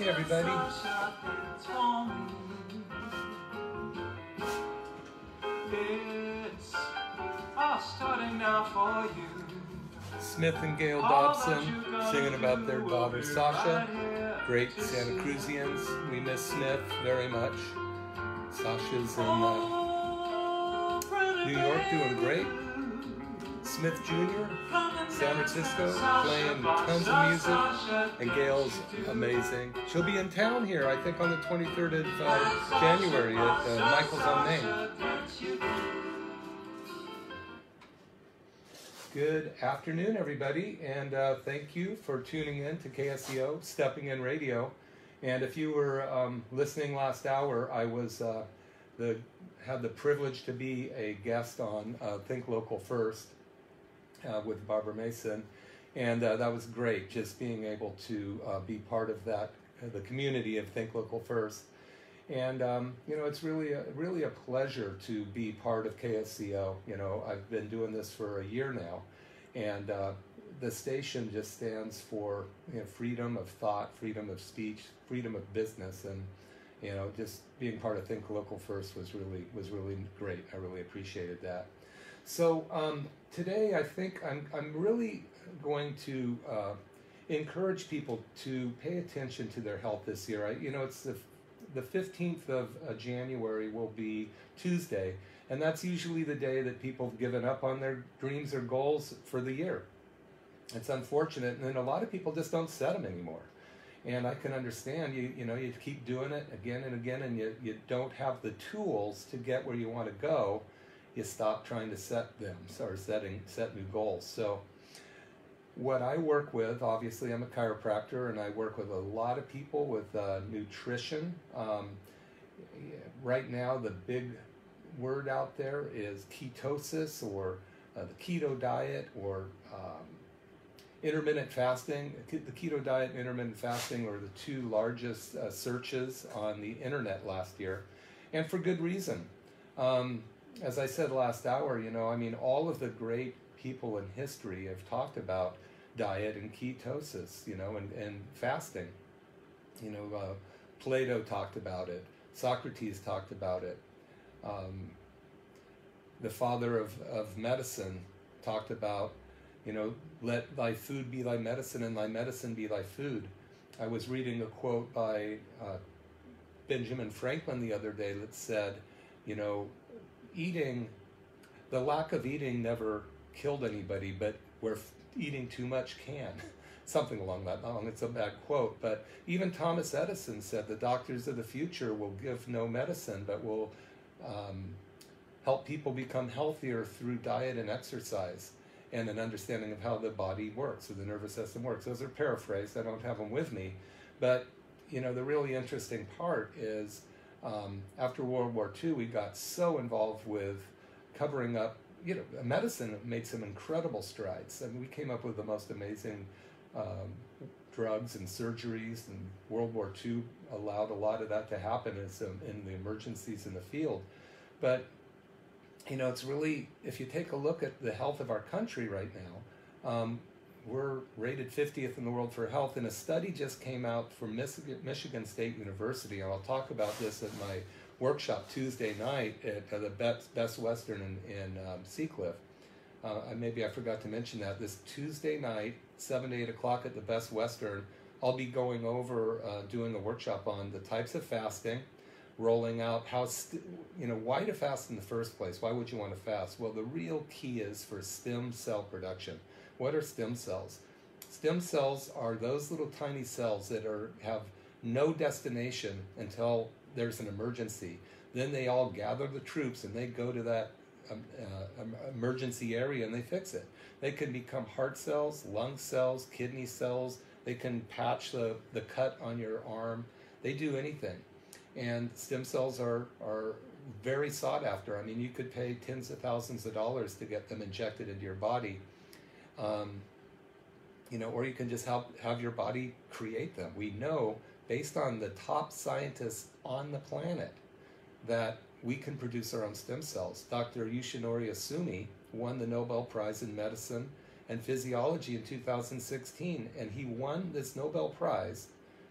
Hey, everybody. It's all starting now for you. Smith and Gail Dobson singing about their daughter Sasha. Great Santa Cruzians. We miss Smith very much. Sasha's in uh, New York doing great. Smith Jr., San Francisco, playing tons of music. And Gail's amazing. She'll be in town here, I think, on the 23rd of uh, January at uh, Michael's on Main. Good afternoon, everybody, and uh, thank you for tuning in to KSCO Stepping In Radio. And if you were um, listening last hour, I was uh, the had the privilege to be a guest on uh, Think Local First uh, with Barbara Mason, and uh, that was great. Just being able to uh, be part of that, the community of Think Local First. And um, you know, it's really a, really a pleasure to be part of KSCO. You know, I've been doing this for a year now, and uh, the station just stands for you know, freedom of thought, freedom of speech, freedom of business, and you know, just being part of Think Local First was really was really great. I really appreciated that. So um, today, I think I'm I'm really going to. Uh, encourage people to pay attention to their health this year. I, you know, it's the the 15th of uh, January will be Tuesday, and that's usually the day that people have given up on their dreams or goals for the year. It's unfortunate, and then a lot of people just don't set them anymore. And I can understand you, you know, you keep doing it again and again, and you, you don't have the tools to get where you want to go. You stop trying to set them or setting set new goals. So what I work with, obviously, I'm a chiropractor and I work with a lot of people with uh, nutrition. Um, right now, the big word out there is ketosis or uh, the keto diet or um, intermittent fasting. The keto diet and intermittent fasting are the two largest uh, searches on the internet last year, and for good reason. Um, as I said last hour, you know, I mean, all of the great people in history have talked about diet and ketosis, you know, and, and fasting. You know, uh, Plato talked about it, Socrates talked about it. Um, the father of, of medicine talked about, you know, let thy food be thy medicine and thy medicine be thy food. I was reading a quote by uh, Benjamin Franklin the other day that said, you know, eating, the lack of eating never killed anybody, but where eating too much can. Something along that line. It's a bad quote, but even Thomas Edison said the doctors of the future will give no medicine, but will um, help people become healthier through diet and exercise and an understanding of how the body works or the nervous system works. Those are paraphrased. I don't have them with me, but you know the really interesting part is um, after World War II, we got so involved with covering up you know, medicine made some incredible strides. I mean, we came up with the most amazing um, drugs and surgeries, and World War II allowed a lot of that to happen as, in the emergencies in the field. But you know, it's really if you take a look at the health of our country right now, um, we're rated 50th in the world for health, and a study just came out from Michigan, State University, and I'll talk about this at my workshop Tuesday night at uh, the Best, Western in, in um, Seacliff. Uh, maybe I forgot to mention that this Tuesday night, 7 to 8 o'clock at the Best Western, I'll be going over uh, doing a workshop on the types of fasting, rolling out how, you know, why to fast in the first place? Why would you want to fast? Well, the real key is for stem cell production. What are stem cells? Stem cells are those little tiny cells that are have no destination until there's an emergency. Then they all gather the troops and they go to that um, uh, emergency area and they fix it. They can become heart cells, lung cells, kidney cells. They can patch the, the cut on your arm. They do anything. And stem cells are, are very sought after. I mean, you could pay tens of thousands of dollars to get them injected into your body. Um, you know, or you can just help have your body create them. We know based on the top scientists on the planet that we can produce our own stem cells. Dr. Yoshinori Ohsumi won the Nobel Prize in Medicine and Physiology in 2016, and he won this Nobel Prize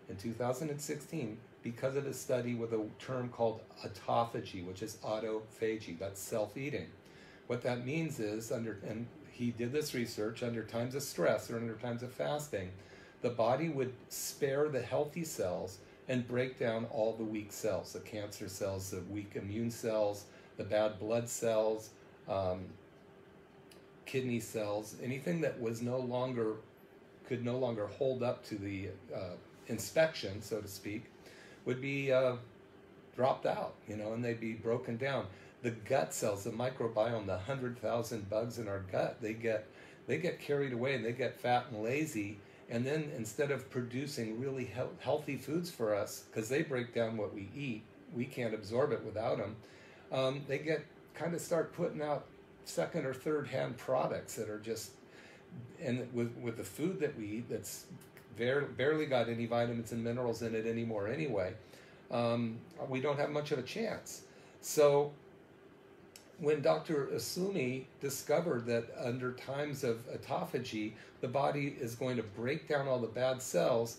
in 2016 because of a study with a term called autophagy, which is autophagy, that's self eating. What that means is, under, and he did this research under times of stress or under times of fasting, the body would spare the healthy cells and break down all the weak cells the cancer cells, the weak immune cells, the bad blood cells, um, kidney cells, anything that was no longer could no longer hold up to the uh, inspection, so to speak, would be uh, dropped out, you know, and they'd be broken down. The gut cells, the microbiome, the hundred thousand bugs in our gut, they get they get carried away and they get fat and lazy, and then instead of producing really he- healthy foods for us, because they break down what we eat, we can't absorb it without them. Um, they get kind of start putting out second or third hand products that are just and with with the food that we eat that's barely, barely got any vitamins and minerals in it anymore anyway um, we don't have much of a chance so when Dr. Ohsumi discovered that under times of autophagy, the body is going to break down all the bad cells,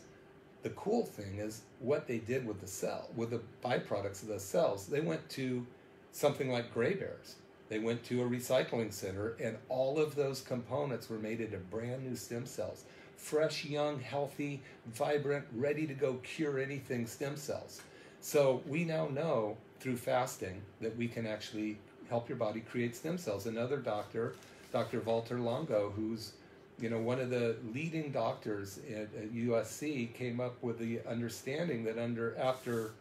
the cool thing is what they did with the cell, with the byproducts of the cells. They went to something like gray bears. They went to a recycling center, and all of those components were made into brand new stem cells. Fresh, young, healthy, vibrant, ready to go cure anything stem cells. So we now know through fasting that we can actually help your body create stem cells. Another doctor, Dr. Walter Longo, who's you know one of the leading doctors at, at USC, came up with the understanding that under after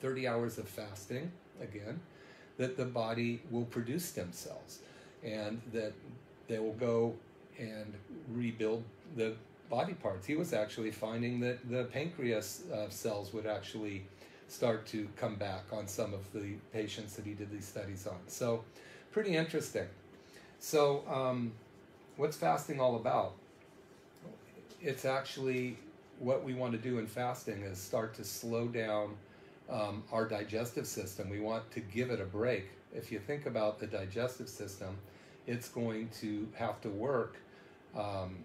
30 hours of fasting, again, that the body will produce stem cells and that they will go and rebuild the body parts. He was actually finding that the pancreas uh, cells would actually start to come back on some of the patients that he did these studies on. So, pretty interesting. So, um, what's fasting all about? It's actually what we want to do in fasting is start to slow down um, our digestive system. We want to give it a break. If you think about the digestive system, it's going to have to work um,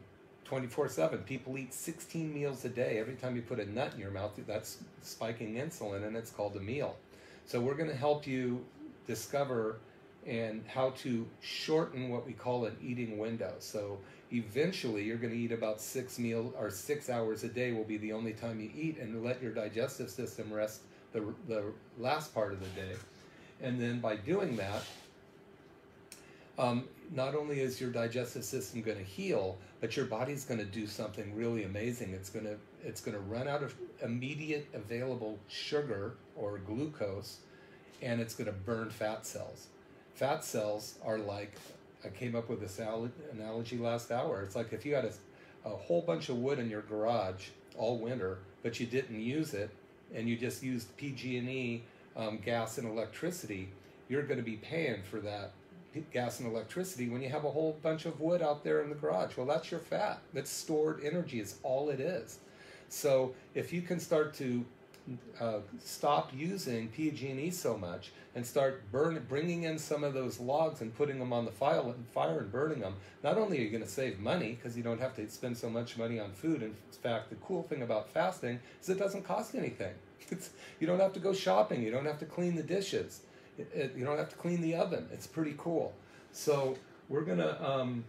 24 7. People eat 16 meals a day. Every time you put a nut in your mouth, that's spiking insulin, and it's called a meal. So, we're going to help you discover and how to shorten what we call an eating window. So, eventually, you're going to eat about six meals or six hours a day, will be the only time you eat, and let your digestive system rest the, the last part of the day. And then by doing that, um, not only is your digestive system going to heal, but your body's going to do something really amazing. It's going to it's going to run out of immediate available sugar or glucose, and it's going to burn fat cells. Fat cells are like I came up with this analogy last hour. It's like if you had a, a whole bunch of wood in your garage all winter, but you didn't use it, and you just used PG&E um, gas and electricity, you're going to be paying for that gas and electricity when you have a whole bunch of wood out there in the garage. Well, that's your fat. That's stored energy. Is all it is. So if you can start to uh, stop using PG&E so much and start burn, bringing in some of those logs and putting them on the fire, fire and burning them, not only are you going to save money because you don't have to spend so much money on food. In fact, the cool thing about fasting is it doesn't cost anything. It's, you don't have to go shopping. You don't have to clean the dishes. It, you don't have to clean the oven. It's pretty cool. So we're gonna, um,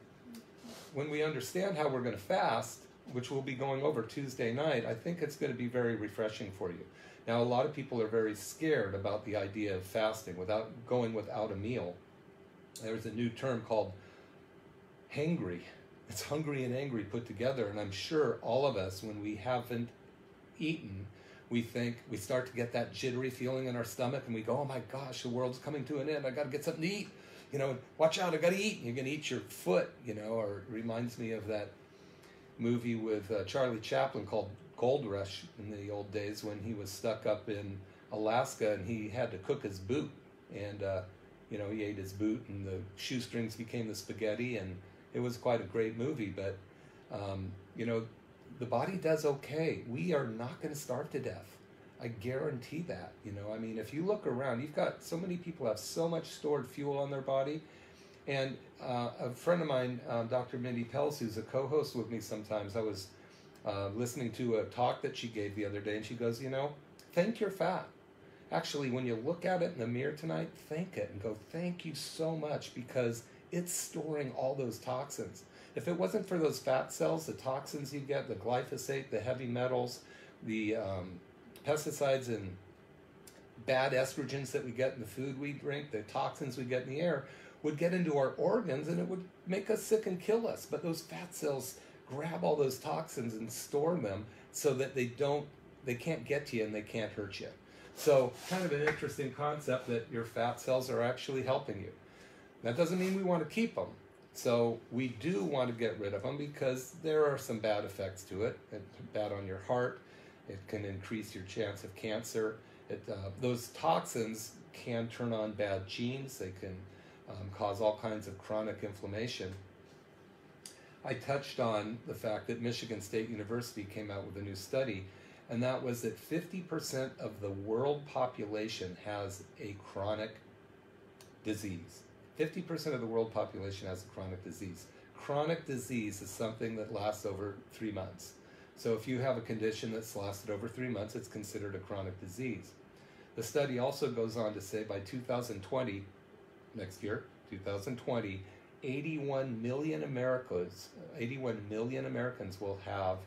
when we understand how we're gonna fast, which we'll be going over Tuesday night, I think it's going to be very refreshing for you. Now, a lot of people are very scared about the idea of fasting without going without a meal. There's a new term called hangry. It's hungry and angry put together, and I'm sure all of us, when we haven't eaten, we think we start to get that jittery feeling in our stomach, and we go, "Oh my gosh, the world's coming to an end. I got to get something to eat." You know, watch out! I got to eat. You're going to eat your foot. You know, or it reminds me of that movie with uh, Charlie Chaplin called Gold Rush in the old days when he was stuck up in Alaska and he had to cook his boot. And, uh, you know, he ate his boot and the shoestrings became the spaghetti. And it was quite a great movie. But, um, you know, the body does okay. We are not going to starve to death. I guarantee that. You know, I mean, if you look around, you've got so many people have so much stored fuel on their body and uh, a friend of mine, um, Dr. Mindy Pelz, who's a co-host with me sometimes, I was uh, listening to a talk that she gave the other day, and she goes, You know, thank your fat. Actually, when you look at it in the mirror tonight, thank it and go, Thank you so much because it's storing all those toxins. If it wasn't for those fat cells, the toxins you get, the glyphosate, the heavy metals, the um, pesticides and bad estrogens that we get in the food we drink, the toxins we get in the air, would get into our organs and it would make us sick and kill us. But those fat cells grab all those toxins and store them so that they don't, they can't get to you and they can't hurt you. So, kind of an interesting concept that your fat cells are actually helping you. That doesn't mean we want to keep them. So, we do want to get rid of them because there are some bad effects to it. It's bad on your heart, it can increase your chance of cancer. It, uh, those toxins can turn on bad genes, they can um, cause all kinds of chronic inflammation. I touched on the fact that Michigan State University came out with a new study, and that was that 50% of the world population has a chronic disease. 50% of the world population has a chronic disease. Chronic disease is something that lasts over three months. So if you have a condition that's lasted over three months, it's considered a chronic disease. The study also goes on to say by 2020, next year, 2020, 81 million Americans, 81 million Americans will have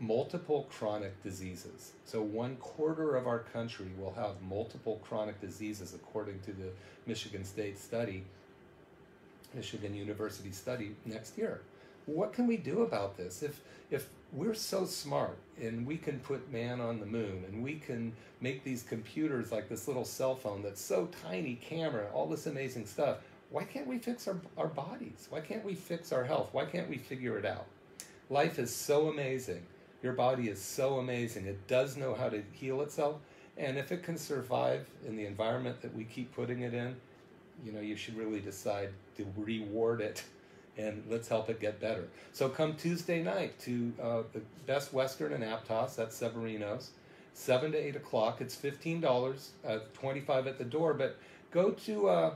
multiple chronic diseases. So one quarter of our country will have multiple chronic diseases according to the Michigan State study, Michigan University study next year. What can we do about this? If if we're so smart and we can put man on the moon and we can make these computers like this little cell phone that's so tiny camera, all this amazing stuff, why can't we fix our, our bodies? Why can't we fix our health? Why can't we figure it out? Life is so amazing. Your body is so amazing. It does know how to heal itself. And if it can survive in the environment that we keep putting it in, you know, you should really decide to reward it and let's help it get better. So come Tuesday night to uh, the Best Western in Aptos, that's Severino's, 7 to 8 o'clock. It's $15, uh, 25 at the door, but go to, uh,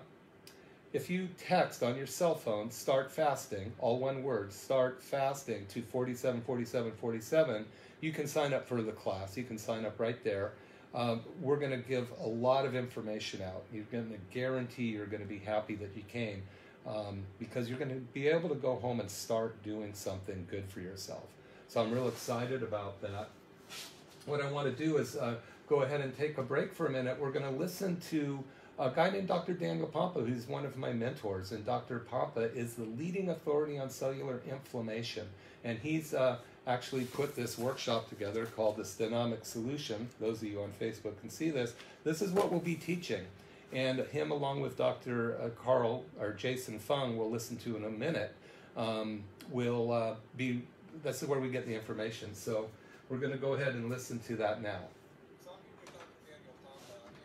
if you text on your cell phone, start fasting, all one word, start fasting to 47, 47, 47, you can sign up for the class. You can sign up right there. Um, we're going to give a lot of information out. You're going to guarantee you're going to be happy that you came um, because you're going to be able to go home and start doing something good for yourself. So I'm real excited about that. What I want to do is uh, go ahead and take a break for a minute. We're going to listen to a guy named Dr. Daniel Pompa, who's one of my mentors. And Dr. Pompa is the leading authority on cellular inflammation. And he's uh, actually put this workshop together called the Stenomic Solution. Those of you on Facebook can see this. This is what we'll be teaching. And him, along with Dr. Uh, Carl or Jason Fung, we'll listen to in a minute, um, will uh, be, this is where we get the information. So we're going to go ahead and listen to that now.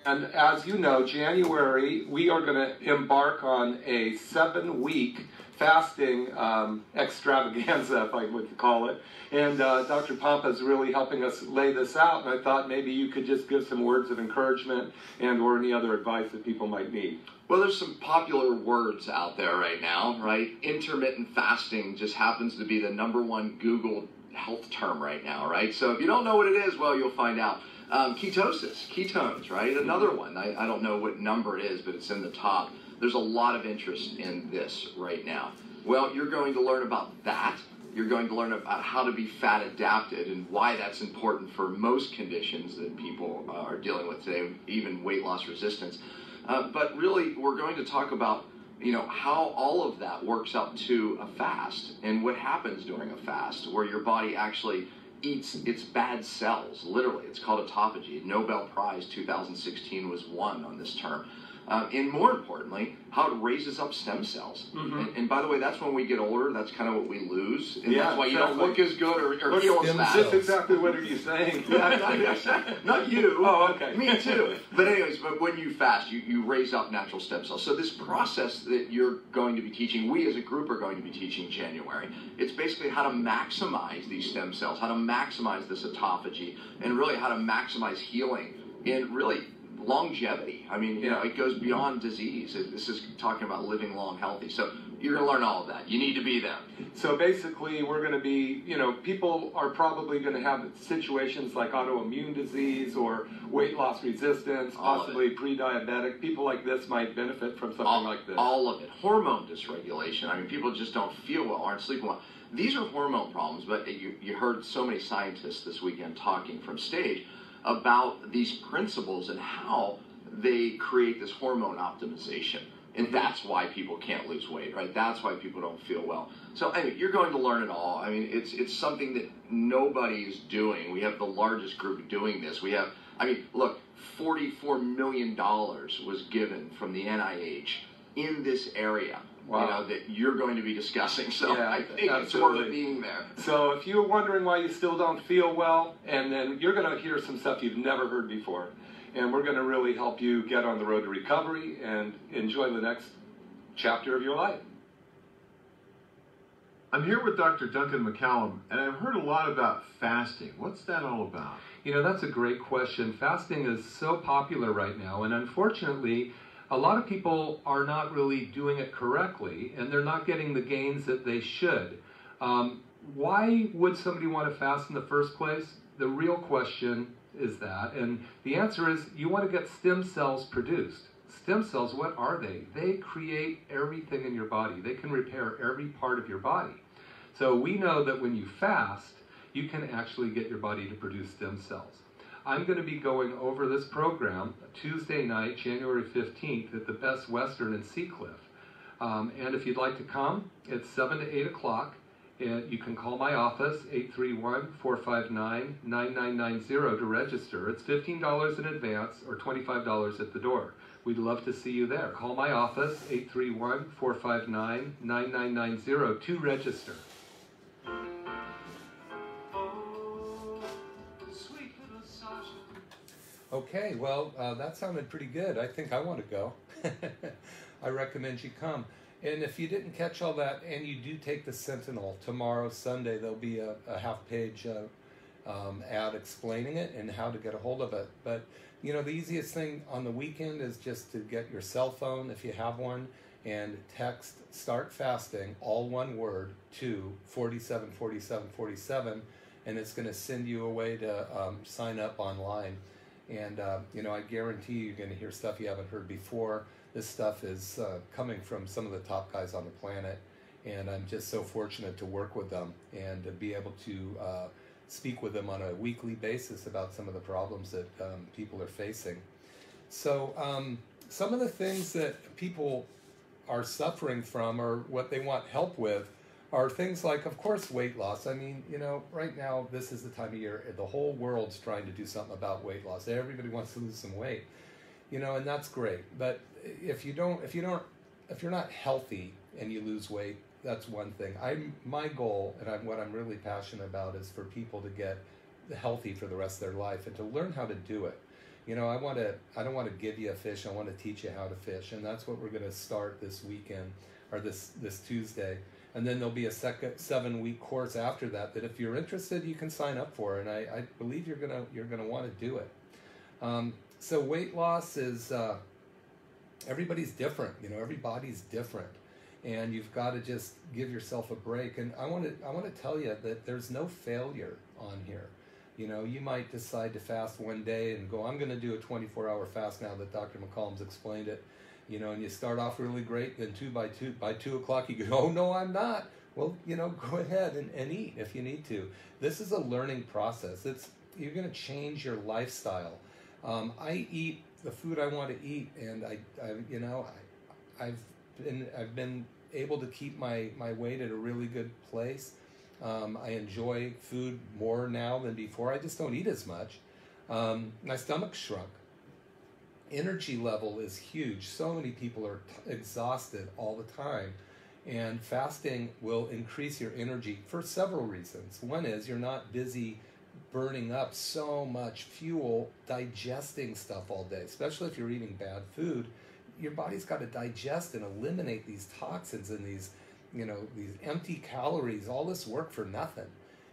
And as you know, January, we are going to embark on a seven week fasting um, extravaganza, if I would call it. And uh, Dr. Pompa is really helping us lay this out. And I thought maybe you could just give some words of encouragement and or any other advice that people might need. Well, there's some popular words out there right now, right? Intermittent fasting just happens to be the number one Google health term right now, right? So if you don't know what it is, well, you'll find out. Um, ketosis, ketones, right? Another one. I, I don't know what number it is, but it's in the top. There's a lot of interest in this right now. Well, you're going to learn about that. You're going to learn about how to be fat adapted and why that's important for most conditions that people are dealing with today, even weight loss resistance. Uh, but really, we're going to talk about you know how all of that works up to a fast and what happens during a fast, where your body actually eats its bad cells. Literally, it's called autophagy. Nobel Prize 2016 was won on this term. Uh, and more importantly, how it raises up stem cells. Mm-hmm. And, and, by the way, that's when we get older. That's kind of what we lose. And yeah, that's why you exactly. don't look as good or, or feel as fast. Just exactly what are you saying? not, not, you. Oh, okay. Me too. But anyways, but when you fast, you, you raise up natural stem cells. So this process that you're going to be teaching, we as a group are going to be teaching January. It's basically how to maximize these stem cells, how to maximize this autophagy, and really how to maximize healing and really longevity. I mean, you know, it goes beyond disease. This is talking about living long, healthy. So you're going to learn all of that. You need to be there. So basically, we're going to be, you know, people are probably going to have situations like autoimmune disease or weight loss resistance, All possibly pre-diabetic. People like this might benefit from something all, like this. all of it. Hormone dysregulation. I mean, people just don't feel well, aren't sleeping well. These are hormone problems, but you, you heard so many scientists this weekend talking from stage about these principles and how they create this hormone optimization. And that's why people can't lose weight, right? That's why people don't feel well. So anyway, you're going to learn it all. I mean, it's it's something that nobody is doing. We have the largest group doing this. We have, I mean, look, 44 million dollars was given from the NIH in this area. Wow. You know that you're going to be discussing. So Yeah, I think it's worth being there. So if you're wondering why you still don't feel well, and then you're going to hear some stuff you've never heard before, and we're going to really help you get on the road to recovery and enjoy the next chapter of your life. I'm here with Dr. Duncan McCollum, and I've heard a lot about fasting. What's that all about? You know, that's a great question. Fasting is so popular right now, and unfortunately, a lot of people are not really doing it correctly, and they're not getting the gains that they should. Um, why would somebody want to fast in the first place? The real question is that, and the answer is you want to get stem cells produced. Stem cells, what are they? They create everything in your body. They can repair every part of your body. So we know that when you fast, you can actually get your body to produce stem cells. I'm going to be going over this program Tuesday night, January 15th, at the Best Western in Seacliff. Um, and if you'd like to come, it's 7 to 8 o'clock. And you can call my office, 831-459-9990 to register. It's $15 in advance or $25 at the door. We'd love to see you there. Call my office, 831-459-9990 to register. Okay, well, uh, that sounded pretty good. I think I want to go. I recommend you come. And if you didn't catch all that, and you do take the Sentinel tomorrow, Sunday, there'll be a, a half page uh, um, ad explaining it and how to get a hold of it. But, you know, the easiest thing on the weekend is just to get your cell phone, if you have one, and text start fasting, all one word, to 474747, and it's going to send you a way to um, sign up online. And, uh, you know, I guarantee you're going to hear stuff you haven't heard before. This stuff is uh, coming from some of the top guys on the planet. And I'm just so fortunate to work with them and to be able to uh, speak with them on a weekly basis about some of the problems that um, people are facing. So, um, some of the things that people are suffering from or what they want help with are things like, of course, weight loss. I mean, you know, right now, this is the time of year, the whole world's trying to do something about weight loss. Everybody wants to lose some weight, you know, and that's great. But if you don't, if you don't, if you're not healthy and you lose weight, that's one thing. I'm my goal, and I'm, what I'm really passionate about is for people to get healthy for the rest of their life and to learn how to do it. You know, I want to. I don't want to give you a fish. I want to teach you how to fish, and that's what we're going to start this weekend or this this Tuesday. And then there'll be a second seven week course after that. That if you're interested, you can sign up for, and I, I believe you're gonna you're gonna want to do it. Um, so weight loss is uh, everybody's different. You know, every body's different, and you've got to just give yourself a break. And I want to I want to tell you that there's no failure on here. You know, you might decide to fast one day and go, I'm going to do a 24 hour fast now that Dr. McCollum's explained it. You know, and you start off really great, then two by two by two o'clock you go, oh no, I'm not. Well, you know, go ahead and, and eat if you need to. This is a learning process. It's you're going to change your lifestyle. Um, I eat the food I want to eat, and I, I you know, I, I've been I've been able to keep my my weight at a really good place. Um, I enjoy food more now than before. I just don't eat as much. Um, my stomach shrunk. Energy level is huge. So many people are t- exhausted all the time. And fasting will increase your energy for several reasons. One is you're not busy burning up so much fuel digesting stuff all day, especially if you're eating bad food. Your body's got to digest and eliminate these toxins and these you know these empty calories all this work for nothing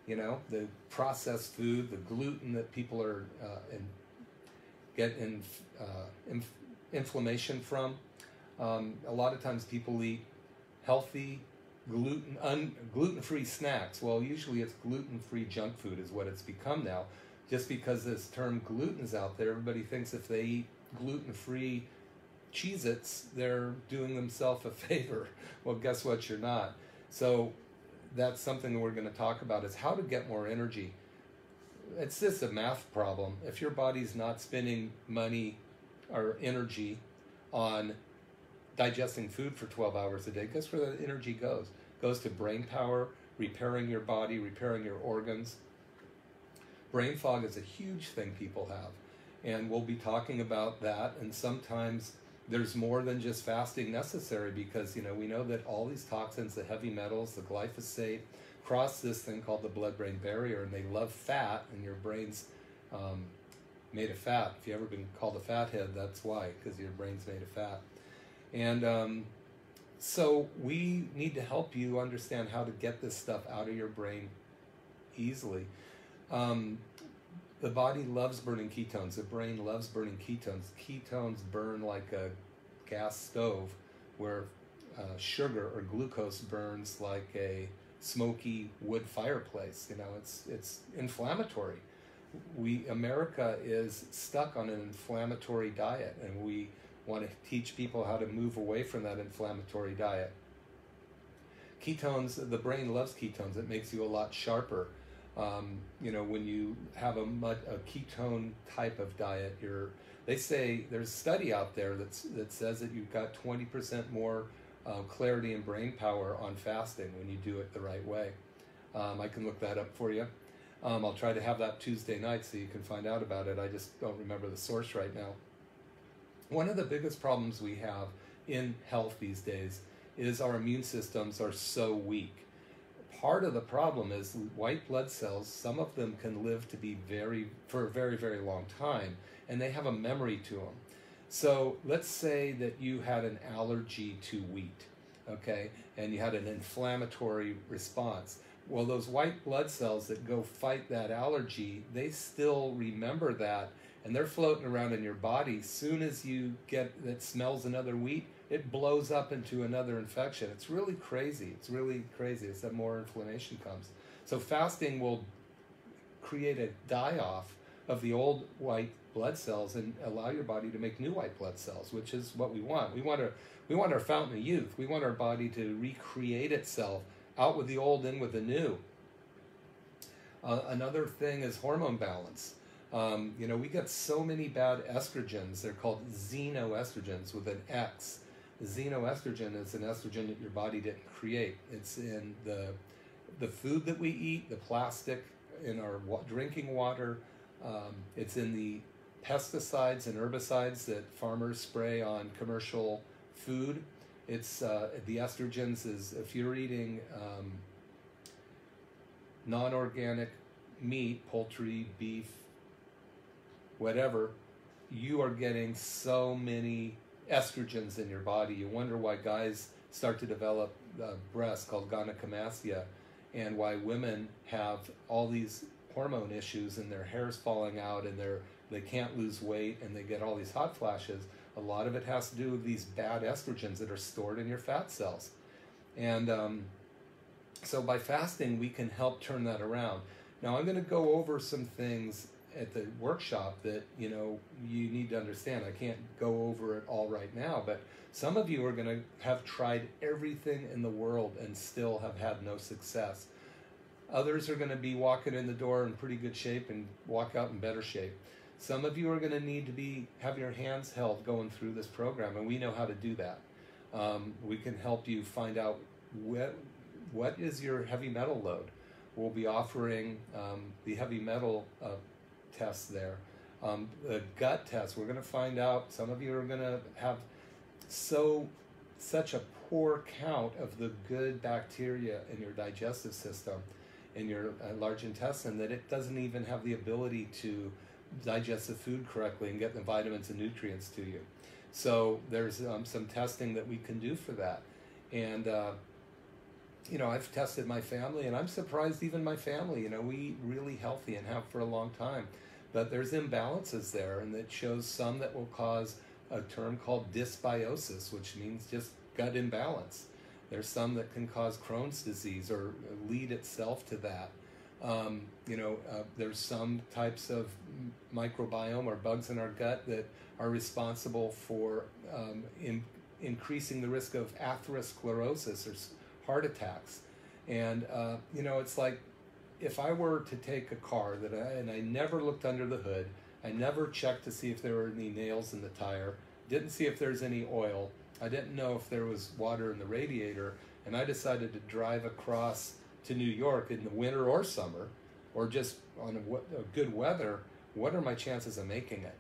you know the processed food the gluten that people are uh, get in, uh, inf- inflammation from. Um, a lot of times people eat healthy, gluten un, gluten-free snacks. Well, usually it's gluten-free junk food is what it's become now. Just because this term gluten is out there, everybody thinks if they eat gluten-free Cheez-Its, they're doing themselves a favor. Well, guess what? You're not. So that's something that we're going to talk about is how to get more energy. It's just a math problem. If your body's not spending money or energy on digesting food for 12 hours a day, guess where that energy goes? Goes to brain power, repairing your body, repairing your organs. Brain fog is a huge thing people have. And we'll be talking about that. And sometimes there's more than just fasting necessary because, you know, we know that all these toxins, the heavy metals, the glyphosate, cross this thing called the blood brain barrier and they love fat and your brain's um, made of fat. If you've ever been called a fathead, that's why, because your brain's made of fat. And um, so we need to help you understand how to get this stuff out of your brain easily. Um, the body loves burning ketones. The brain loves burning ketones. Ketones burn like a gas stove, where uh, sugar or glucose burns like a smoky wood fireplace. You know, it's it's inflammatory. We America is stuck on an inflammatory diet, and we want to teach people how to move away from that inflammatory diet. Ketones, the brain loves ketones. It makes you a lot sharper. Um, you know, when you have a, a ketone type of diet, you're. They say there's a study out there that's, that says that you've got 20% more uh, clarity and brain power on fasting when you do it the right way. Um, I can look that up for you. Um, I'll try to have that Tuesday night so you can find out about it. I just don't remember the source right now. One of the biggest problems we have in health these days is our immune systems are so weak. Part of the problem is white blood cells, some of them can live to be very, for a very, very long time, and they have a memory to them. So let's say that you had an allergy to wheat, okay, and you had an inflammatory response. Well, those white blood cells that go fight that allergy, they still remember that and they're floating around in your body. Soon as you get that smells another wheat, it blows up into another infection. It's really crazy. It's really crazy. It's that more inflammation comes. So fasting will create a die off of the old white blood cells and allow your body to make new white blood cells, which is what we want. We want our we want our fountain of youth. We want our body to recreate itself out with the old, in with the new. Uh, another thing is hormone balance. Um, you know, we get so many bad estrogens. They're called xenoestrogens with an X. Xenoestrogen is an estrogen that your body didn't create. It's in the the food that we eat, the plastic in our wa- drinking water. Um, it's in the pesticides and herbicides that farmers spray on commercial food. It's uh, the estrogens is if you're eating um, non-organic meat, poultry, beef, whatever, you are getting so many estrogens in your body. You wonder why guys start to develop uh, breasts called gynecomastia and why women have all these hormone issues and their hair's falling out and they're they can't lose weight and they get all these hot flashes. A lot of it has to do with these bad estrogens that are stored in your fat cells. And um, so by fasting, we can help turn that around. Now, I'm going to go over some things at the workshop that you know you need to understand. I can't go over it all right now, but some of you are going to have tried everything in the world and still have had no success. Others are going to be walking in the door in pretty good shape and walk out in better shape. Some of you are going to need to be have your hands held going through this program, and we know how to do that. Um, we can help you find out what what is your heavy metal load. We'll be offering um, the heavy metal uh, tests there. Um, the gut test, we're going to find out. Some of you are going to have so such a poor count of the good bacteria in your digestive system, in your uh, large intestine, that it doesn't even have the ability to digest the food correctly and get the vitamins and nutrients to you. So there's um, some testing that we can do for that, and. Uh, you know, I've tested my family, and I'm surprised even my family. You know, we eat really healthy and have for a long time. but there's imbalances there, and it shows some that will cause a term called dysbiosis, which means just gut imbalance. There's some that can cause Crohn's disease or lead itself to that. Um, you know, uh, there's some types of microbiome or bugs in our gut that are responsible for um, in, increasing the risk of atherosclerosis or heart attacks. And, uh, you know, it's like if I were to take a car that I, and I never looked under the hood, I never checked to see if there were any nails in the tire, didn't see if there's any oil, I didn't know if there was water in the radiator, and I decided to drive across to New York in the winter or summer, or just on a, a good weather, what are my chances of making it?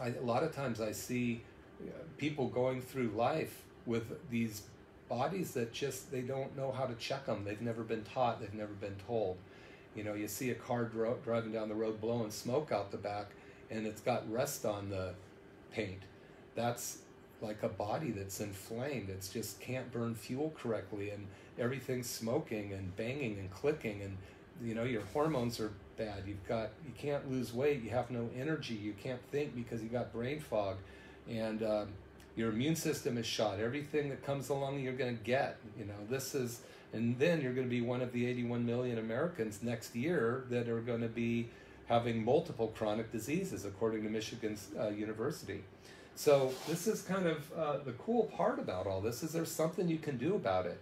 I, a lot of times I see uh, people going through life with these bodies that just they don't know how to check them. They've never been taught. They've never been told. You know, you see a car dro- driving down the road blowing smoke out the back, and it's got rust on the paint. That's like a body that's inflamed. It's just can't burn fuel correctly, and everything's smoking and banging and clicking, and you know your hormones are bad. You've got you can't lose weight. You have no energy. You can't think because you got brain fog, and um, your immune system is shot. Everything that comes along, you're going to get. You know this is, and then you're going to be one of the 81 million Americans next year that are going to be having multiple chronic diseases, according to Michigan's uh, University. So this is kind of uh, the cool part about all this is there's something you can do about it.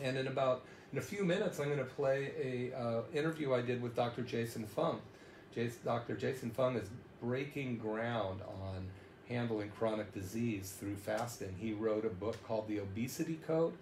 And in about in a few minutes, I'm going to play a uh, interview I did with Dr. Jason Fung. Jason, Dr. Jason Fung is breaking ground on handling chronic disease through fasting. He wrote a book called The Obesity Code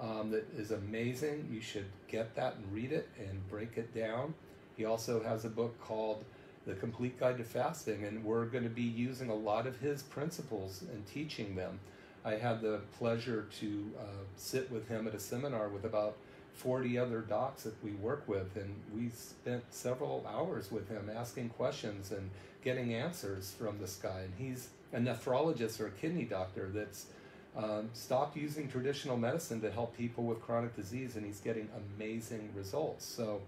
um, that is amazing. You should get that and read it and break it down. He also has a book called The Complete Guide to Fasting, and we're going to be using a lot of his principles and teaching them. I had the pleasure to uh, sit with him at a seminar with about 40 other docs that we work with, and we spent several hours with him asking questions and getting answers from this guy. And he's a nephrologist or a kidney doctor that's um, stopped using traditional medicine to help people with chronic disease, and he's getting amazing results. So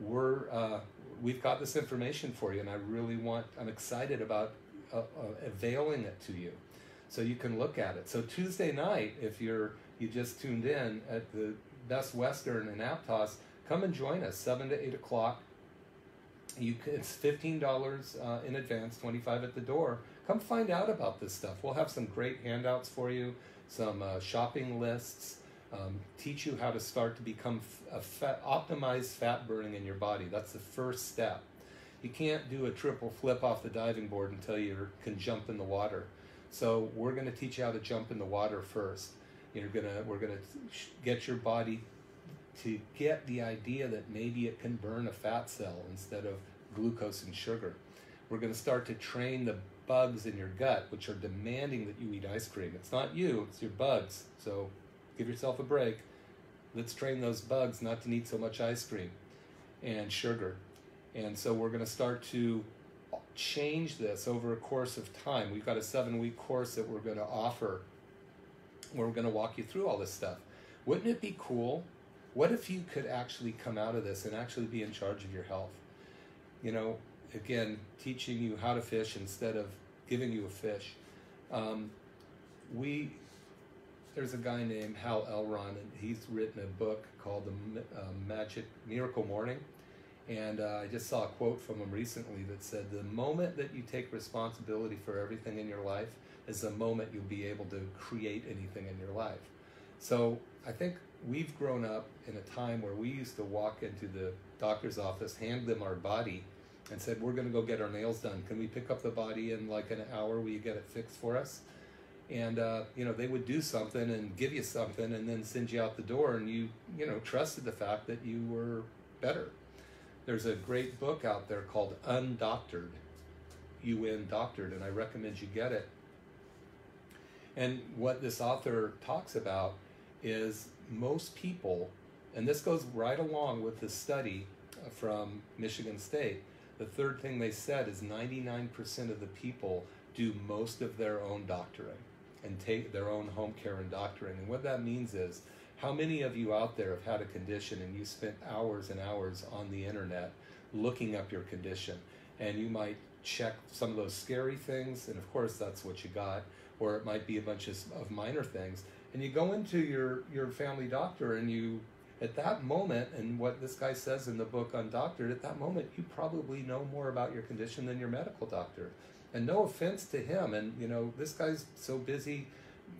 we're uh, we've got this information for you, and I really want I'm excited about uh, uh, availing it to you, so you can look at it. So Tuesday night, if you're you just tuned in at the Best Western in Aptos, come and join us seven to eight o'clock. You can, it's fifteen dollars uh, in advance, twenty five at the door. Come find out about this stuff. We'll have some great handouts for you, some uh, shopping lists, um, teach you how to start to become a fat, optimized fat burning in your body. That's the first step. You can't do a triple flip off the diving board until you can jump in the water. So we're going to teach you how to jump in the water first. You're gonna we're gonna get your body to get the idea that maybe it can burn a fat cell instead of glucose and sugar. We're going to start to train the bugs in your gut, which are demanding that you eat ice cream. It's not you, it's your bugs. So give yourself a break. Let's train those bugs not to need so much ice cream and sugar. And so we're going to start to change this over a course of time. We've got a seven week course that we're going to offer where we're going to walk you through all this stuff. Wouldn't it be cool? What if you could actually come out of this and actually be in charge of your health? You know, again, teaching you how to fish instead of giving you a fish. Um, we there's a guy named Hal Elrod, and he's written a book called The uh, Magic Miracle Morning. And uh, I just saw a quote from him recently that said, The moment that you take responsibility for everything in your life is the moment you'll be able to create anything in your life. So I think we've grown up in a time where we used to walk into the doctor's office, hand them our body, and said, We're going to go get our nails done. Can we pick up the body in like an hour? Will you get it fixed for us? And uh, you know they would do something and give you something and then send you out the door and you you know trusted the fact that you were better. There's a great book out there called undoctored un doctored and i recommend you get it. And what this author talks about is most people and this goes right along with the study from michigan state the third thing they said is 99% of the people do most of their own doctoring and take their own home care and doctoring. And what that means is How many of you out there have had a condition and you spent hours and hours on the internet looking up your condition? And you might check some of those scary things, and of course, that's what you got, or it might be a bunch of, of minor things. And you go into your, your family doctor and you at that moment, and what this guy says in the book on Undoctored, at that moment, you probably know more about your condition than your medical doctor. And no offense to him, and you know, this guy's so busy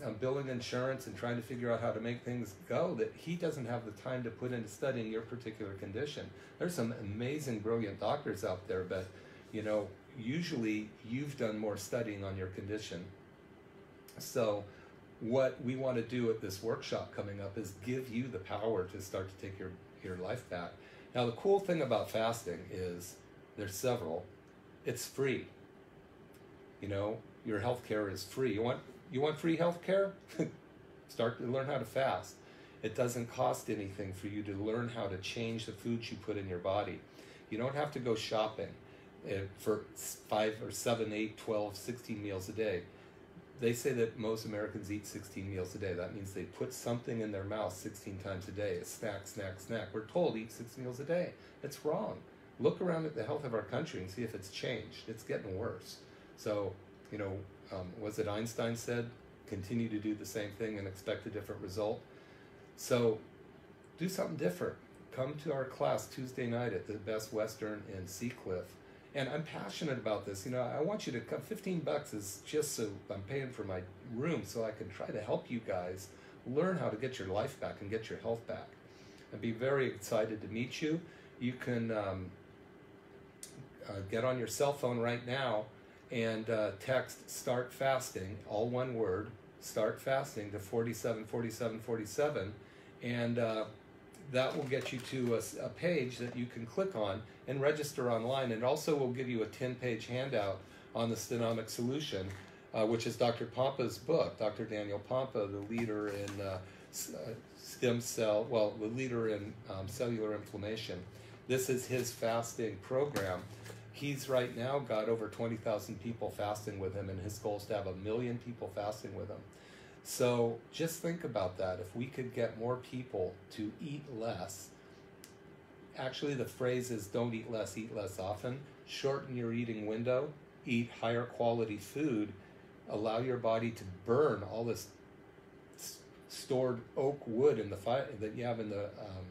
uh, billing insurance and trying to figure out how to make things go that he doesn't have the time to put into studying your particular condition. There's some amazing, brilliant doctors out there, but you know, usually you've done more studying on your condition. So, what we want to do at this workshop coming up is give you the power to start to take your, your life back. Now, the cool thing about fasting is there's several. It's free. You know, your health care is free. You want you want free health care? Start to learn how to fast. It doesn't cost anything for you to learn how to change the foods you put in your body. You don't have to go shopping uh, for five or seven, eight, 12, 16 meals a day they say that most Americans eat 16 meals a day. That means they put something in their mouth 16 times a day. A snack, snack, snack. We're told eat six meals a day. It's wrong. Look around at the health of our country and see if it's changed. It's getting worse. So, you know, um, was it Einstein said, continue to do the same thing and expect a different result? So, do something different. Come to our class Tuesday night at the Best Western in Seacliff and I'm passionate about this. You know, I want you to come. 15 bucks is just so I'm paying for my room so I can try to help you guys learn how to get your life back and get your health back. I'd be very excited to meet you. You can um, uh, get on your cell phone right now and uh, text start fasting, all one word, start fasting to 47 47 47. And uh, that will get you to a, a, page that you can click on and register online. And also will give you a 10 page handout on the Stenomic Solution, uh, which is Dr. Pompa's book. Dr. Daniel Pompa, the leader in uh, uh, stem cell, well, the leader in um, cellular inflammation. This is his fasting program. He's right now got over 20,000 people fasting with him, and his goal is to have a million people fasting with him. So just think about that. If we could get more people to eat less, actually, the phrase is don't eat less, eat less often. Shorten your eating window, eat higher quality food, allow your body to burn all this stored oak wood in the fire that you have in the um,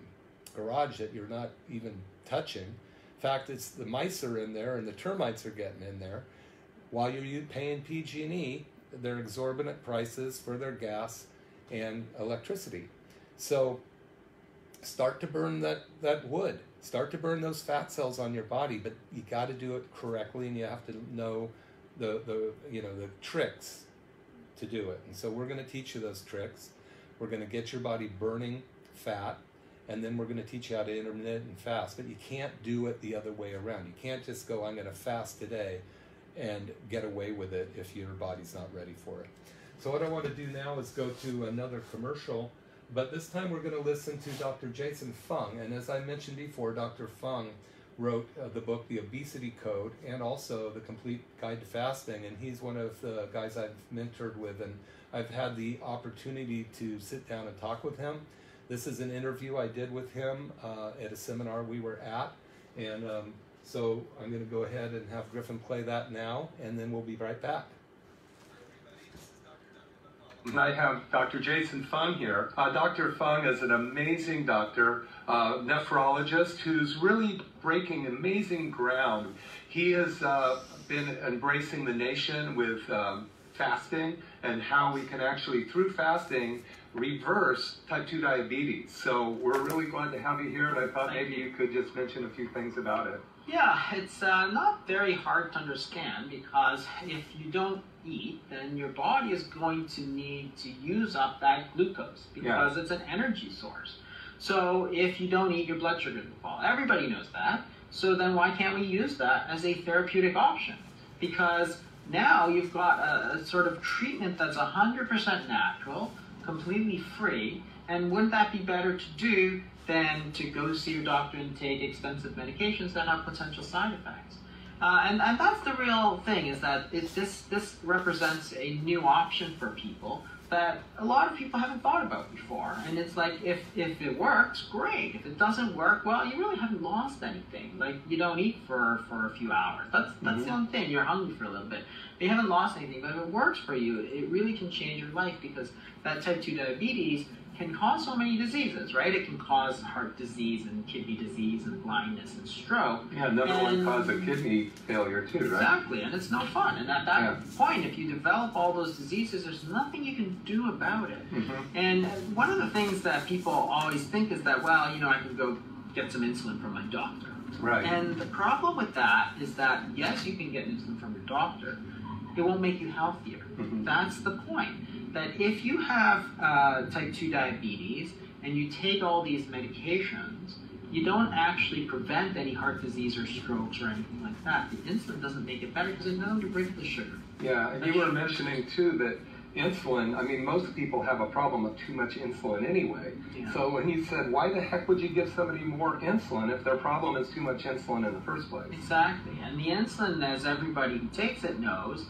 garage that you're not even touching. In fact, it's the mice are in there and the termites are getting in there. While you're paying PG&E, their exorbitant prices for their gas and electricity. So start to burn that, that wood. Start to burn those fat cells on your body, but you got to do it correctly and you have to know the, the, you know, the tricks to do it. And so we're going to teach you those tricks. We're going to get your body burning fat and then we're going to teach you how to intermittent and fast. But you can't do it the other way around. You can't just go, I'm going to fast today and get away with it if your body's not ready for it. So what I want to do now is go to another commercial, but this time we're going to listen to Dr. Jason Fung. And as I mentioned before, Dr. Fung wrote uh, the book The Obesity Code and also The Complete Guide to Fasting. And he's one of the guys I've mentored with, and I've had the opportunity to sit down and talk with him. This is an interview I did with him uh, at a seminar we were at, and um, so I'm going to go ahead and have Griffin play that now, and then we'll be right back. I have Dr. Jason Fung here. Uh, Dr. Fung is an amazing doctor, uh, nephrologist, who's really breaking amazing ground. He has uh, been embracing the nation with um, fasting and how we can actually, through fasting, reverse type 2 diabetes. So we're really glad to have you here, and I thought Thank maybe you. you could just mention a few things about it. Yeah, it's uh, not very hard to understand because if you don't eat, then your body is going to need to use up that glucose because yeah. it's an energy source. So if you don't eat, your blood sugar will fall. Everybody knows that. So then why can't we use that as a therapeutic option? Because now you've got a, a sort of treatment that's 100% natural, completely free, and wouldn't that be better to do than to go see your doctor and take expensive medications that have potential side effects. Uh, and, and that's the real thing is that it, this, this represents a new option for people that a lot of people haven't thought about before. And it's like, if, if it works, great. If it doesn't work, well, you really haven't lost anything. Like, you don't eat for, for a few hours. That's, that's mm-hmm. the only thing. You're hungry for a little bit. But you haven't lost anything. But if it works for you, it really can change your life because that type 2 diabetes can cause so many diseases, right? It can cause heart disease and kidney disease and blindness and stroke. Yeah, number one And- cause of kidney failure too, right? Exactly, and it's no fun. And at that Yeah. point, if you develop all those diseases, there's nothing you can do about it. Mhm. And one of the things that people always think is that, well, you know, I can go get some insulin from my doctor. Right. And the problem with that is that, yes, you can get insulin from your doctor, it won't make you healthier. Mhm. That's the point. That if you have uh, type 2 diabetes and you take all these medications, you don't actually prevent any heart disease or strokes or anything like that. The insulin doesn't make it better because it doesn't break the sugar. Yeah, and you were mentioning too that insulin, I mean, most people have a problem with too much insulin anyway. Yeah. So when you said, why the heck would you give somebody more insulin if their problem is too much insulin in the first place? Exactly. And the insulin, as everybody who takes it knows,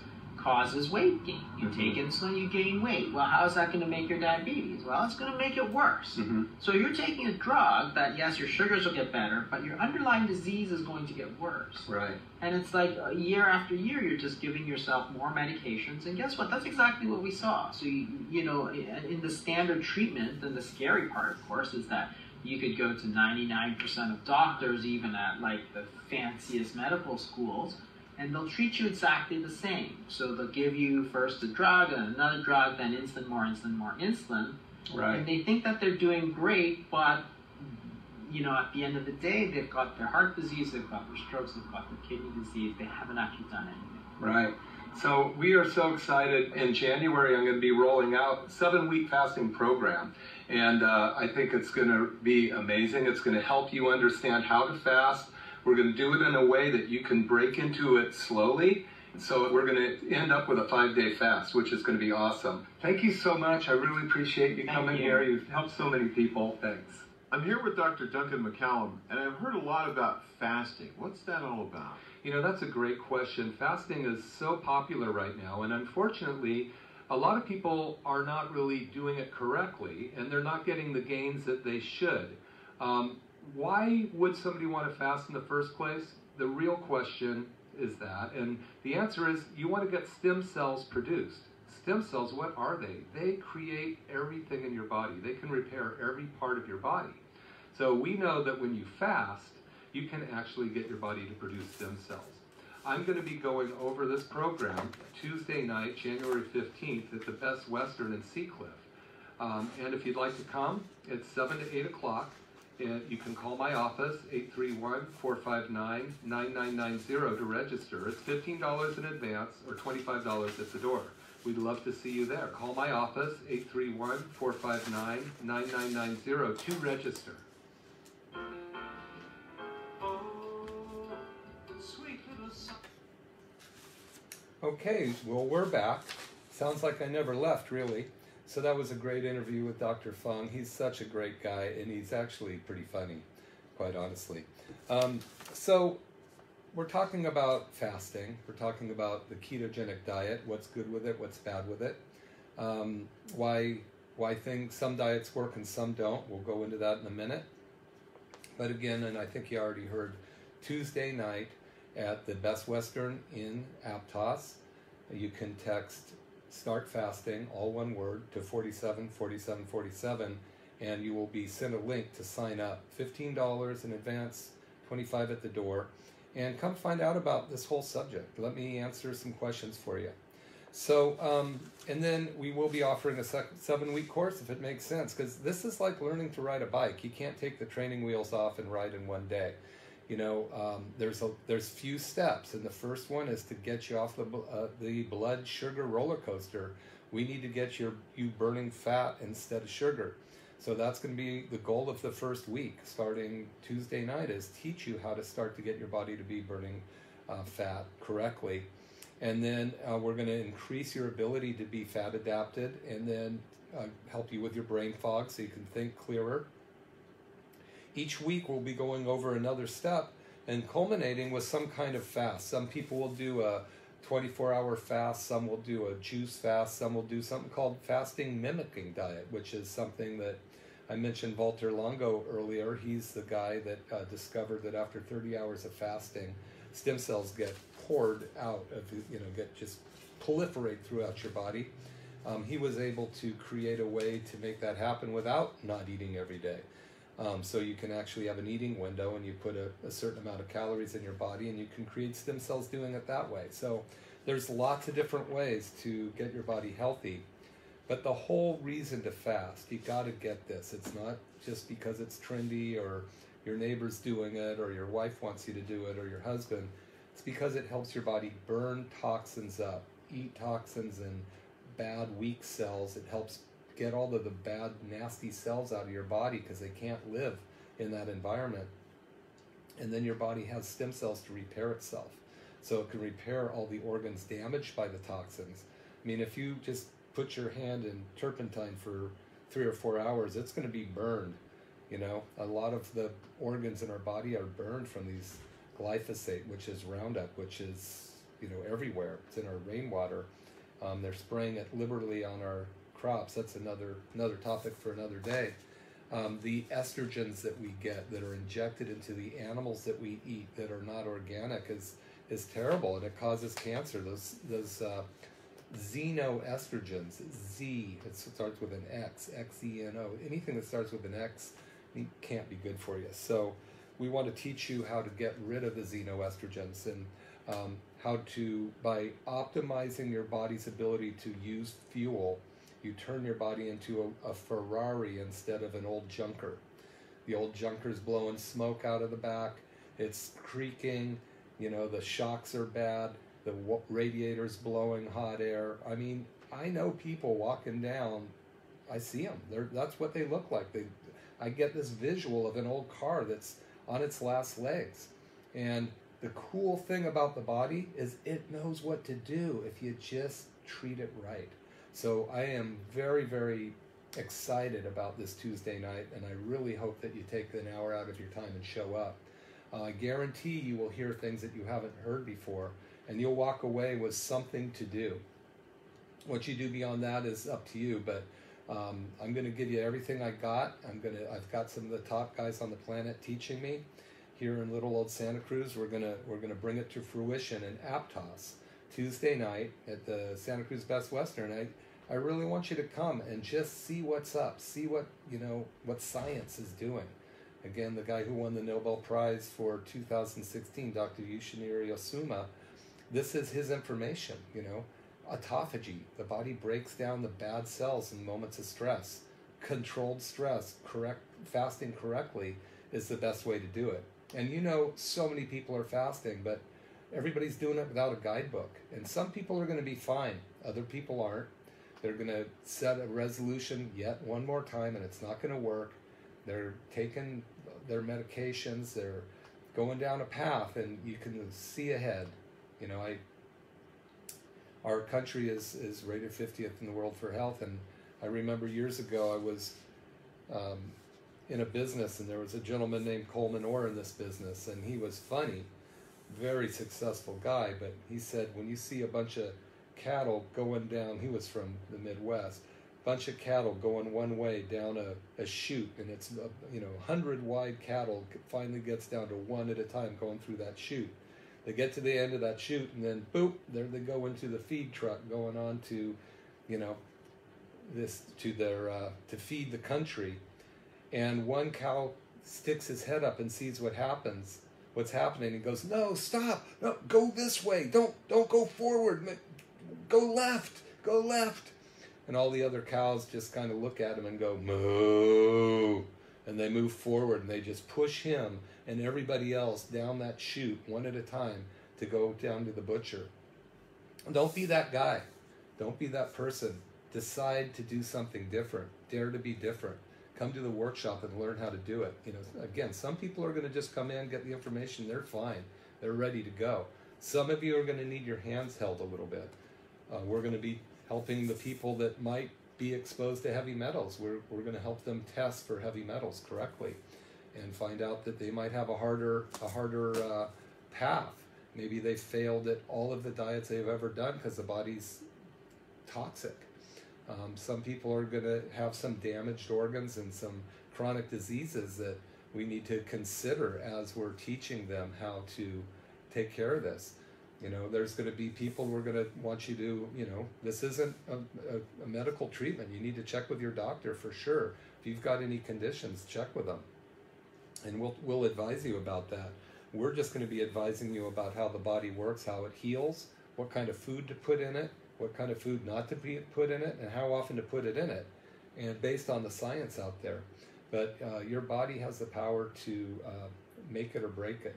causes weight gain. You Mhm. take insulin, you gain weight. Well, how is that going to make your diabetes? Well, it's going to make it worse. Mm-hmm. So you're taking a drug that, yes, your sugars will get better, but your underlying disease is going to get worse. Right. And it's like uh, year after year, you're just giving yourself more medications. And guess what? That's exactly what we saw. So, you, you know, in in the standard treatment, and the scary part, of course, is that you could go to 99% of doctors, even at like the fanciest medical schools, and they'll treat you exactly the same. So they'll give you first a drug, and another drug, then insulin, more insulin, more insulin. Right. And they think that they're doing great, but you know, at the end of the day, they've got their heart disease, they've got their strokes, they've got their kidney disease. They haven't actually done anything. Right. So we are so excited. In January, I'm going to be rolling out seven-week fasting program, and uh, I think it's going to be amazing. It's going to help you understand how to fast. We're going to do it in a way that you can break into it slowly. So we're going to end up with a five-day fast, which is going to be awesome. Thank you so much. I really appreciate you Thank coming you. here. You've helped so many people. Thanks. I'm here with Dr. Duncan McCollum, and I've heard a lot about fasting. What's that all about? You know, that's a great question. Fasting is so popular right now, and unfortunately, a lot of people are not really doing it correctly, and they're not getting the gains that they should. Um, why would somebody want to fast in the first place? The real question is that, and the answer is you want to get stem cells produced. Stem cells, what are they? They create everything in your body. They can repair every part of your body. So we know that when you fast, you can actually get your body to produce stem cells. I'm going to be going over this program Tuesday night, January 15th, at the Best Western in Seacliff. Um, and if you'd like to come, it's 7 to 8 o'clock. And you can call my office, 831-459-9990 to register. It's $15 in advance or $25 at the door. We'd love to see you there. Call my office, 831-459-9990 to register. Okay, well, we're back. Sounds like I never left, really. So that was a great interview with Dr. Fung. He's such a great guy, and he's actually pretty funny, quite honestly. Um, so we're talking about fasting. We're talking about the ketogenic diet. What's good with it? What's bad with it? Um, why why things some diets work and some don't? We'll go into that in a minute. But again, and I think you already heard, Tuesday night at the Best Western in Aptos. You can text start fasting, all one word, to 47 47 47, and you will be sent a link to sign up. $15 in advance, 25 at the door. And come find out about this whole subject. Let me answer some questions for you. So, um, and then we will be offering a seven week course if it makes sense, because this is like learning to ride a bike. You can't take the training wheels off and ride in one day. You know, um, there's a there's few steps, and the first one is to get you off the uh, the blood sugar roller coaster. We need to get your you burning fat instead of sugar. So that's going to be the goal of the first week, starting Tuesday night, is teach you how to start to get your body to be burning uh, fat correctly. And then uh, we're going to increase your ability to be fat adapted and then uh, help you with your brain fog so you can think clearer. Each week we'll be going over another step and culminating with some kind of fast. Some people will do a 24 hour fast, some will do a juice fast, some will do something called fasting mimicking diet, which is something that I mentioned Walter Longo earlier. He's the guy that uh, discovered that after 30 hours of fasting, stem cells get poured out of, you know, get just proliferate throughout your body. Um, he was able to create a way to make that happen without not eating every day. Um, so you can actually have an eating window and you put a, a, certain amount of calories in your body and you can create stem cells doing it that way. So there's lots of different ways to get your body healthy. But the whole reason to fast, you got to get this. It's not just because it's trendy or your neighbor's doing it or your wife wants you to do it or your husband. It's because it helps your body burn toxins up, eat toxins and bad, weak cells. It helps get all of the bad, nasty cells out of your body because they can't live in that environment. And then your body has stem cells to repair itself. So it can repair all the organs damaged by the toxins. I mean, if you just put your hand in turpentine for three or four hours, it's going to be burned. You know, a lot of the organs in our body are burned from these glyphosate, which is Roundup, which is, you know, everywhere. It's in our rainwater. Um, they're spraying it liberally on our crops. That's another another topic for another day. Um, the estrogens that we get that are injected into the animals that we eat that are not organic is is terrible and it causes cancer. Those those uh, xenoestrogens, Z, it starts with an X, X E N O. Anything that starts with an X can't be good for you. So we want to teach you how to get rid of the xenoestrogens and um, how to by optimizing your body's ability to use fuel you turn your body into a, a Ferrari instead of an old junker. The old junker's blowing smoke out of the back, it's creaking, you know, the shocks are bad, the radiator's blowing hot air. I mean, I know people walking down, I see them. They're, that's what they look like. They, I get this visual of an old car that's on its last legs. And the cool thing about the body is it knows what to do if you just treat it right. So I am very, very excited about this Tuesday night, and I really hope that you take an hour out of your time and show up. Uh, I guarantee you will hear things that you haven't heard before, and you'll walk away with something to do. What you do beyond that is up to you, but um, I'm going to give you everything I got. I'm going to. I've got some of the top guys on the planet teaching me here in little old Santa Cruz. We're gonna we're gonna bring it to fruition in Aptos Tuesday night at the Santa Cruz Best Western. I I really want you to come and just see what's up, see what you know what science is doing. Again, the guy who won the Nobel Prize for 2016, Dr. Yoshinori Ohsumi, this is his information. You know, autophagy, the body breaks down the bad cells in moments of stress. Controlled stress, correct fasting correctly is the best way to do it. And you know, so many people are fasting, but everybody's doing it without a guidebook. And some people are going to be fine, other people aren't they're going to set a resolution yet one more time, and it's not going to work. They're taking their medications. They're going down a path, and you can see ahead. You know, I our country is is rated 50th in the world for health, and I remember years ago I was um, in a business, and there was a gentleman named Coleman Orr in this business, and he was funny, very successful guy, but he said when you see a bunch of cattle going down. He was from the Midwest. Bunch of cattle going one way down a, a chute, and it's a, you know hundred wide cattle. Finally gets down to one at a time going through that chute. They get to the end of that chute, and then boop, there they go into the feed truck going on to, you know, this to their uh, to feed the country. And one cow sticks his head up and sees what happens what's happening he goes no stop no go this way don't don't go forward go left, go left. And all the other cows just kind of look at him and go, moo. And they move forward and they just push him and everybody else down that chute one at a time to go down to the butcher. Don't be that guy. Don't be that person. Decide to do something different. Dare to be different. Come to the workshop and learn how to do it. You know, again, some people are going to just come in, get the information, they're fine. They're ready to go. Some of you are going to need your hands held a little bit. Uh, we're going to be helping the people that might be exposed to heavy metals. We're, we're going to help them test for heavy metals correctly and find out that they might have a harder, a harder uh, path. Maybe they failed at all of the diets they've ever done because the body's toxic. Um, some people are going to have some damaged organs and some chronic diseases that we need to consider as we're teaching them how to take care of this. You know, there's going to be people who are going to want you to, you know, this isn't a, a, a medical treatment. You need to check with your doctor for sure. If you've got any conditions, check with them. And we'll, we'll advise you about that. We're just going to be advising you about how the body works, how it heals, what kind of food to put in it, what kind of food not to be put in it, and how often to put it in it, and based on the science out there. But uh, your body has the power to uh, make it or break it,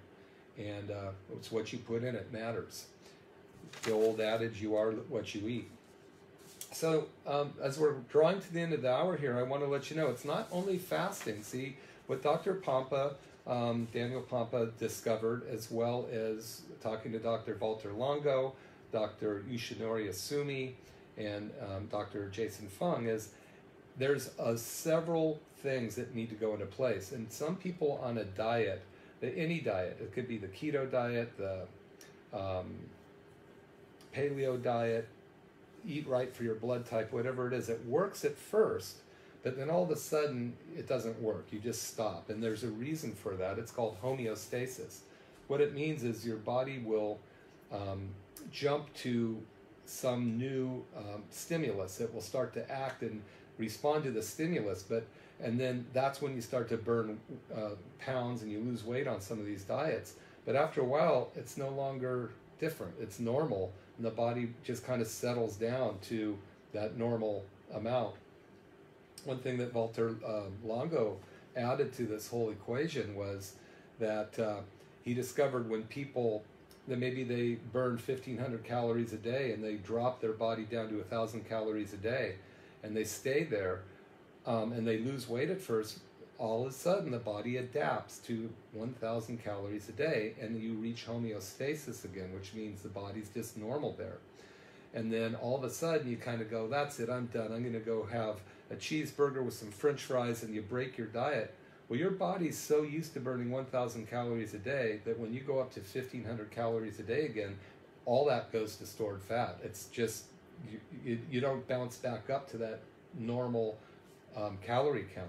and uh, it's what you put in it matters. The old adage, "You are what you eat." So, um, as we're drawing to the end of the hour here, I want to let you know it's not only fasting. See, what Dr. Pompa, um, Daniel Pompa, discovered, as well as talking to Dr. Walter Longo, Dr. Yoshinori Ohsumi, and um, Dr. Jason Fung, is there's uh, several things that need to go into place. And some people on a diet, any diet, it could be the keto diet, the um, paleo diet, eat right for your blood type, whatever it is, it works at first, but then all of a sudden it doesn't work. You just stop. And there's a reason for that. It's called homeostasis. What it means is your body will um, jump to some new um, stimulus. It will start to act and respond to the stimulus, but and then that's when you start to burn uh, pounds and you lose weight on some of these diets. But after a while, it's no longer different. It's normal, and the body just kind of settles down to that normal amount. One thing that Walter uh, Longo added to this whole equation was that uh, he discovered when people that maybe they burn 1500 calories a day and they drop their body down to 1000 calories a day and they stay there um, and they lose weight at first. All of a sudden the body adapts to 1000 calories a day and you reach homeostasis again which means the body's just normal there. And then all of a sudden you kind of go that's it i'm done. I'm going to go have a cheeseburger with some french fries and you break your diet. Well, your body's so used to burning 1,000 calories a day that when you go up to 1,500 calories a day again, all that goes to stored fat. It's just, you, you, you don't bounce back up to that normal um, calorie count.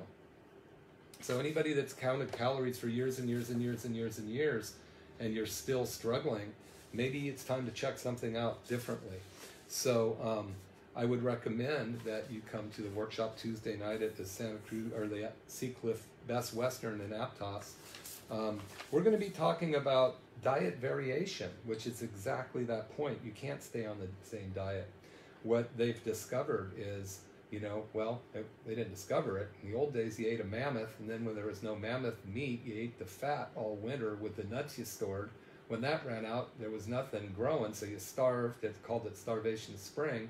So, anybody that's counted calories for years and years and years and years and years, and you're still struggling, maybe it's time to check something out differently. So, um, I would recommend that you come to the workshop Tuesday night at the Santa Cruz or the Seacliff Best Western in Aptos. Um, we're going to be talking about diet variation, which is exactly that point. You can't stay on the same diet. What they've discovered is, you know, well, they didn't discover it. In the old days, you ate a mammoth, and then when there was no mammoth meat, you ate the fat all winter with the nuts you stored. When that ran out, there was nothing growing, so you starved. They called it starvation spring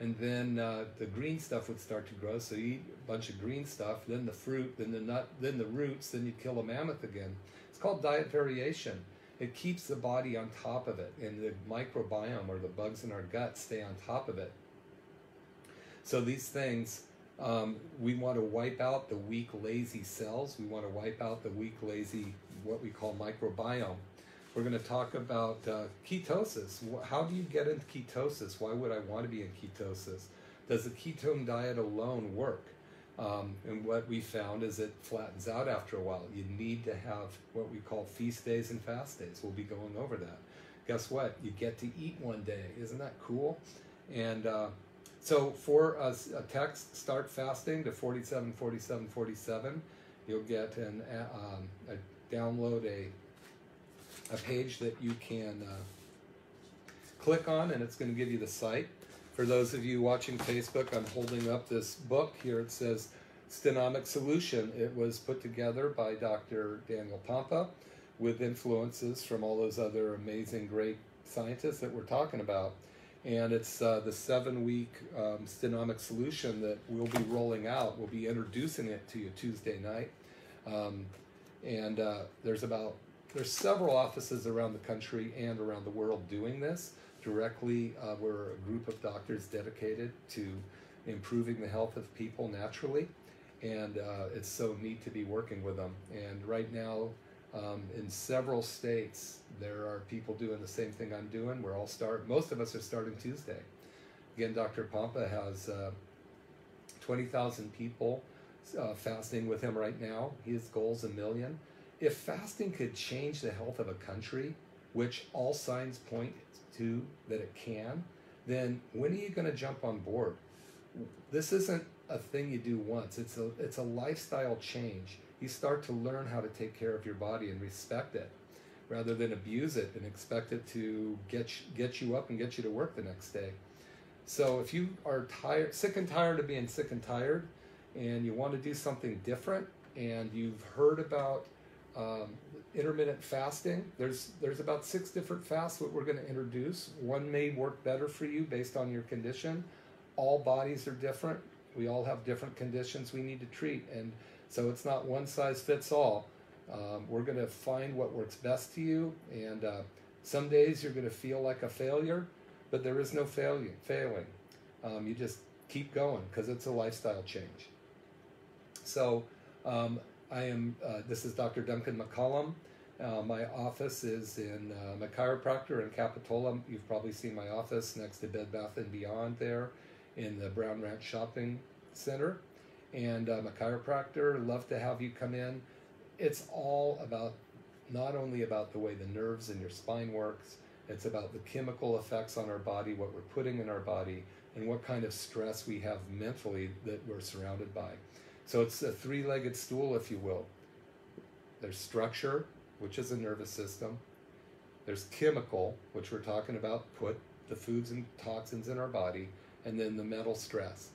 and then uh, the green stuff would start to grow. So you eat a bunch of green stuff, then the fruit, then the nut, then the roots, then you kill a mammoth again. It's called diet variation. It keeps the body on top of it, and the microbiome or the bugs in our gut stay on top of it. So these things, um, we want to wipe out the weak, lazy cells. We want to wipe out the weak, lazy, what we call microbiome. We're going to talk about uh, ketosis. How do you get into ketosis? Why would I want to be in ketosis? Does the ketone diet alone work? Um, and what we found is it flattens out after a while. You need to have what we call feast days and fast days. We'll be going over that. Guess what? You get to eat one day. Isn't that cool? And uh, so for a, a, text, start fasting to 47, 47, 47. You'll get an um, a download a a page that you can uh, click on, and it's going to give you the site. For those of you watching Facebook, I'm holding up this book here. It says Stenomic Solution. It was put together by Dr. Daniel Pompa with influences from all those other amazing, great scientists that we're talking about. And it's uh, the seven week um, Stenomic Solution that we'll be rolling out. We'll be introducing it to you Tuesday night. Um, and uh, there's about there's several offices around the country and around the world doing this directly. Uh, we're a group of doctors dedicated to improving the health of people naturally, and uh, it's so neat to be working with them. And right now, Um, in several states, there are people doing the same thing I'm doing. We're all start. Most of us are starting Tuesday. Again, Dr. Pompa has uh, 20,000 people uh, fasting with him right now. His goal's a million. If fasting could change the health of a country, which all signs point to that it can, then when are you going to jump on board? This isn't a thing you do once. It's a it's a lifestyle change. You start to learn how to take care of your body and respect it, rather than abuse it and expect it to get get you up and get you to work the next day. So if you are tired, sick and tired of being sick and tired, and you want to do something different, and you've heard about um, intermittent fasting, there's there's about six different fasts that we're going to introduce. One may work better for you based on your condition. All bodies are different. We all have different conditions we need to treat, and so it's not one size fits all. Um, we're going to find what works best to you, and uh, some days you're going to feel like a failure, but there is no failure, failing. Um, you just keep going because it's a lifestyle change. So um, I am. Uh, this is Dr. Duncan McCollum. Uh, my office is in uh, my chiropractor in Capitola. You've probably seen my office next to Bed Bath and Beyond there in the Brown Ranch Shopping Center. And I'm a chiropractor. Love to have you come in. It's all about not only about the way the nerves in your spine works, it's about the chemical effects on our body, what we're putting in our body, and what kind of stress we have mentally that we're surrounded by. So it's a three legged stool, if you will. There's structure, which is a nervous system. There's chemical, which we're talking about, put the foods and toxins in our body, and then the mental stress.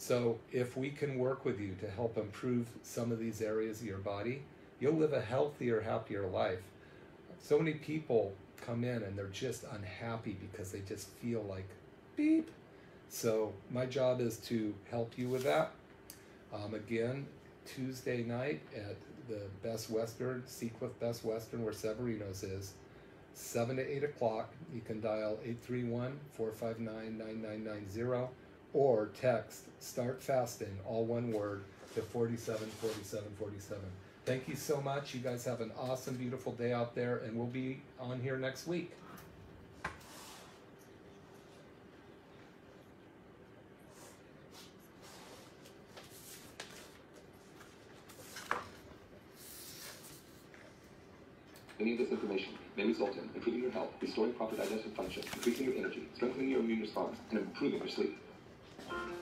So if we can work with you to help improve some of these areas of your body, you'll live a healthier, happier life. So many people come in and they're just unhappy because they just feel like beep. So my job is to help you with that. Um, again, Tuesday night at the Best Western, Seacliff Best Western, where Severino's is, 7 to 8 o'clock. You can dial 831 459 9990 or text start fasting, all one word, to 474747. Thank you so much. You guys have an awesome, beautiful day out there, and we'll be on here next week. Any of this information may result in improving your health, restoring proper digestive function, increasing your energy, strengthening your immune response, and improving your sleep. Thank you.